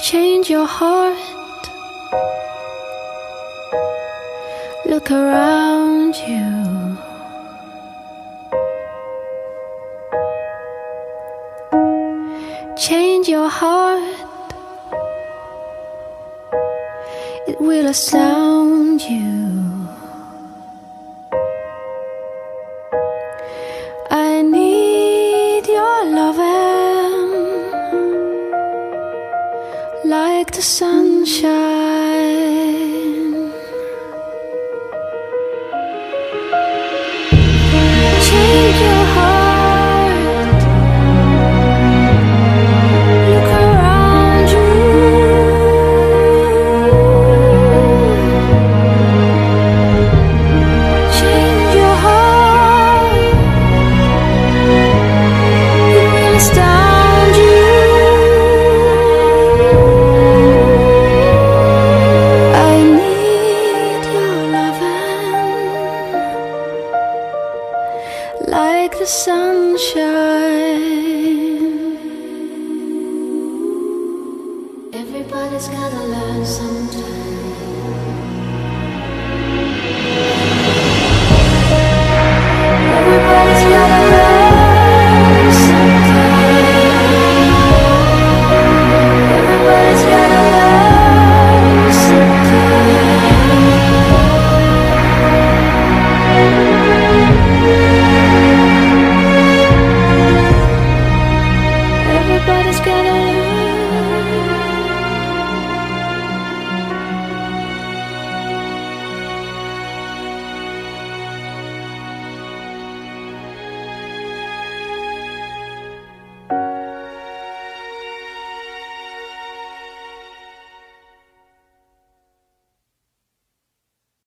Change your heart. Look around you. Change your heart. It will astound you. Like the sunshine. Like the sunshine. Everybody's gotta learn sometime.